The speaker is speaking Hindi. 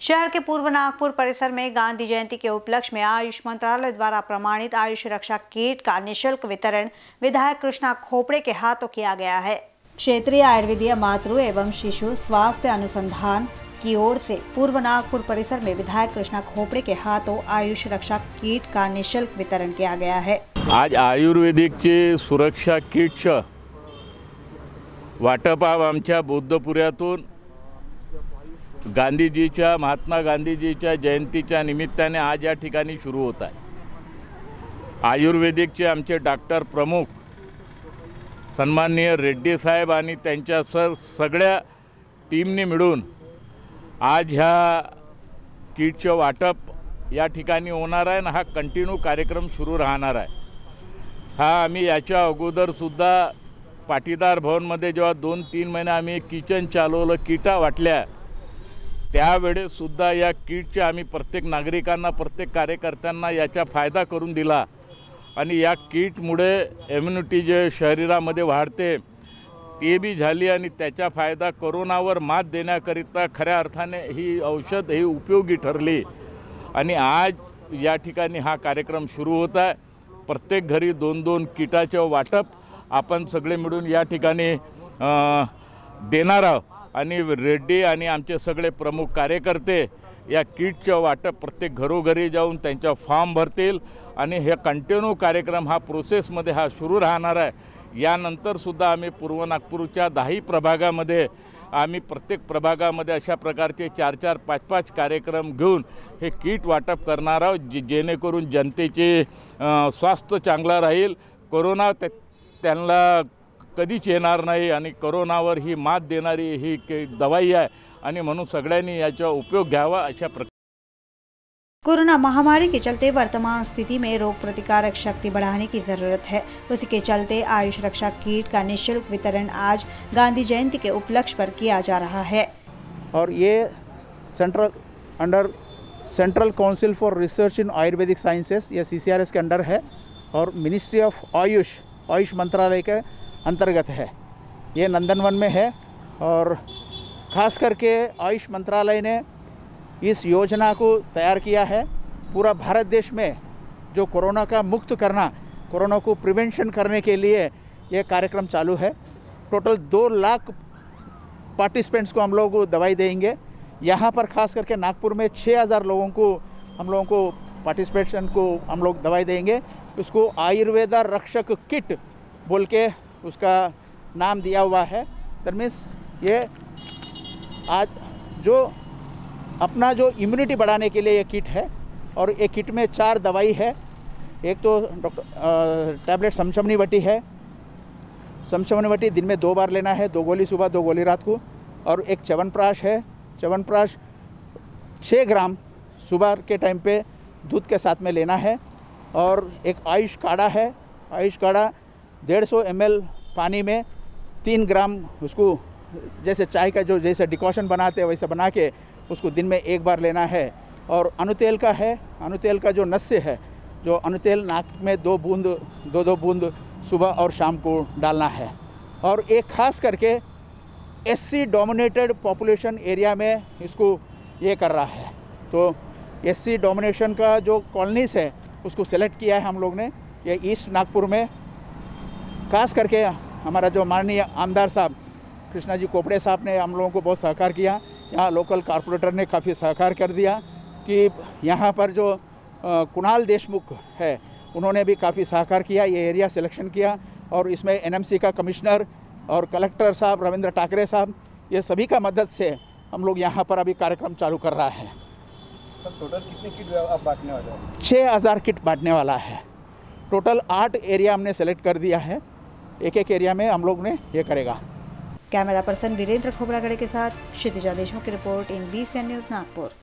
शहर के पूर्व नागपुर परिसर में गांधी जयंती के उपलक्ष्य में आयुष मंत्रालय द्वारा प्रमाणित आयुष रक्षा किट का निशुल्क वितरण विधायक कृष्णा खोपड़े के हाथों किया गया है। क्षेत्रीय आयुर्वेदीय मातृ एवं शिशु स्वास्थ्य अनुसंधान की ओर से पूर्व नागपुर परिसर में विधायक कृष्णा खोपड़े के हाथों आयुष रक्षा किट का निशुल्क वितरण किया गया है। आज आयुर्वेदिकचे सुरक्षा किटचं वाटप आमच्या गांधीजीच्या महात्मा गांधीजीच्या जयंतीच्या निमित्ताने आज या ठिकाणी सुरू होत आहे. आयुर्वेदिकचे आमचे डॉक्टर प्रमुख सन्माननीय रेड्डी साहेब आणि त्यांच्या सर सगळ्या टीमने मिळून आज ह्या किटचं वाटप या ठिकाणी होणार आहे आणि हा कंटिन्यू कार्यक्रम सुरू राहणार आहे. हा आम्ही याच्या अगोदरसुद्धा पाटीदार भवनमध्ये जेव्हा दोन तीन महिने आम्ही किचन चालवलं किटा वाटल्या त्यावेळेससुद्धा या किटचे आम्ही प्रत्येक नागरिकांना प्रत्येक कार्यकर्त्यांना याचा फायदा करून दिला. आणि या किटमुळे इम्युनिटी जे शरीरामध्ये वाढते ते बी झाली आणि त्याचा फायदा कोरोनावर मात देण्याकरिता खऱ्या अर्थाने ही औषध ही उपयोगी ठरली. आणि आज या ठिकाणी हा कार्यक्रम सुरू होत आहे. प्रत्येक घरी दोन दोन किटाचं वाटप आपण सगळे मिळून या ठिकाणी देणार आहोत. आणि रेड्डी आणि आमचे सगळे प्रमुख कार्यकर्ते या किटचं वाटप प्रत्येक घरोघरी जाऊन त्यांच्या फॉर्म भरतील आणि हे कंटिन्यू कार्यक्रम हा प्रोसेसमध्ये हा सुरू राहणार आहे. यानंतरसुद्धा आम्ही पूर्व नागपूरच्या दहाही प्रभागामध्ये आम्ही प्रत्येक प्रभागामध्ये अशा प्रकारचे चार चार पाच पाच कार्यक्रम घेऊन हे किट वाटप करणार आहोत जे जेणेकरून जनतेचे स्वास्थ्य चांगलं राहील. कोरोना त्या त्यांना कधीच येणार नाही आणि कोरोनावर ही मात देणारी ही दवाई आहे. आणि म्हणून सगळ्यांनी याचा उपयोग घ्यावा अशा प्रकारे कोरोना महामारी के चलते वर्तमान स्थिति में रोग प्रतिकारक शक्ति बढ़ाने की ज़रूरत है। उसी के चलते आयुष रक्षा किट का निशुल्क वितरण आज गांधी जयंती के उपलक्ष्य पर किया जा रहा है। और ये central under central council for research in Ayurvedic sciences या CCRS के अंडर है। और मिनिस्ट्री ऑफ़ आयुष आयुष मंत्रालय के अंतर्गत है। ये नंदनवन में है और ख़ास करके आयुष मंत्रालय ने इस योजना को तैयार किया है। पूरा भारत देश में जो कोरोना का मुक्त करना, कोरोना को प्रिवेंशन करने के लिए ये कार्यक्रम चालू है। टोटल दो लाख पार्टिसिपेंट्स को हम लोग दवाई देंगे। यहाँ पर खास करके नागपुर में 6000 लोगों को, हम लोगों को पार्टिसिपेशन को हम लोग दवाई देंगे। उसको आयुर्वेदा रक्षक किट बोल के उसका नाम दिया हुआ है। दैट मीन्स ये आज जो अपना जो इम्यूनिटी बढ़ाने के लिए ये किट है और ये किट में चार दवाई है। एक तो डॉक्टर टैबलेट समचमनी बटी है। समचमनी बटी दिन में दो बार लेना है, दो गोली सुबह, दो गोली रात को। और एक च्यवनप्राश है। च्यवनप्राश छः ग्राम सुबह के टाइम पे दूध के साथ में लेना है। और एक आयुष काढ़ा है। आयुष काढ़ा डेढ़ सौ पानी में तीन ग्राम उसको जैसे चाय का जो जैसे डिकॉशन बनाते हैं, वैसे बना के उसको दिन में एक बार लेना है। और अनुतेल का है अनुतेल का जो नस्य है, जो अनुतेल नाक में दो बूंद, दो दो बूंद सुबह और शाम को डालना है। और एक खास करके S C dominated population area में इसको ये कर रहा है। तो एस सी डोमिनेशन का जो कॉलोनीस है, उसको सेलेक्ट किया है हम लोग ने, ये ईस्ट नागपुर में। खास करके हमारा जो माननीय आमदार साहब कृष्णा जी कोपड़े साहब ने हम लोगों को बहुत सहकार किया। यहाँ लोकल कॉरपोरेटर ने काफ़ी सहकार कर दिया कि यहाँ पर जो कुणाल देशमुख है उन्होंने भी काफ़ी सहकार किया ये एरिया सिलेक्शन किया और इसमें एनएमसी का कमिश्नर और कलेक्टर साहब रविंद्र टाकरे साहब ये सभी का मदद से हम लोग यहाँ पर अभी कार्यक्रम चालू कर रहा है। टोटल कितने किट आप बांटने वाले हैं? छः हज़ार किट बांटने वाला है। टोटल आठ एरिया हमने सेलेक्ट कर दिया है। एक एक एरिया में हम लोग ने ये करेगा। कैमरा पर्सन वीरेंद्र खोबरागड़े के साथ क्षितिजा देशमुख की report in B news Nagpur.